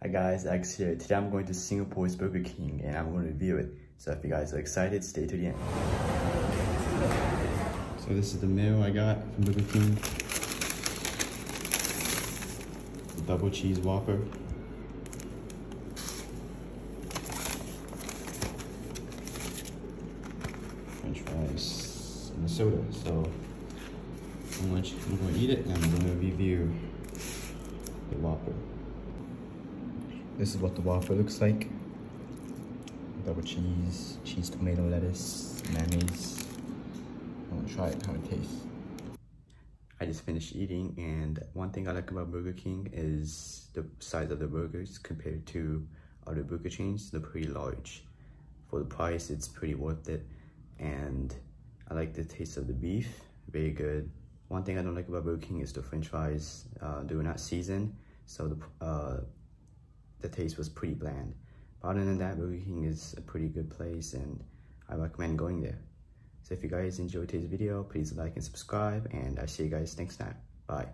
Hi guys, Alex here. Today I'm going to Singapore's Burger King and I'm going to review it. So if you guys are excited, stay to the end. So this is the meal I got from Burger King. Double cheese Whopper. French fries and a soda. So I'm going to eat it and I'm going to review the Whopper. This is what the Whopper looks like. Double cheese, cheese, tomato, lettuce, mayonnaise. I'm gonna try it, how it tastes. I just finished eating and one thing I like about Burger King is the size of the burgers compared to other burger chains. They're pretty large. For the price, it's pretty worth it. And I like the taste of the beef, very good. One thing I don't like about Burger King is the french fries. Uh, they were not seasoned, so the, uh, the taste was pretty bland. But other than that, Burger King is a pretty good place and I recommend going there. So if you guys enjoyed today's video, please like and subscribe and I'll see you guys next time. Bye.